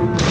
you.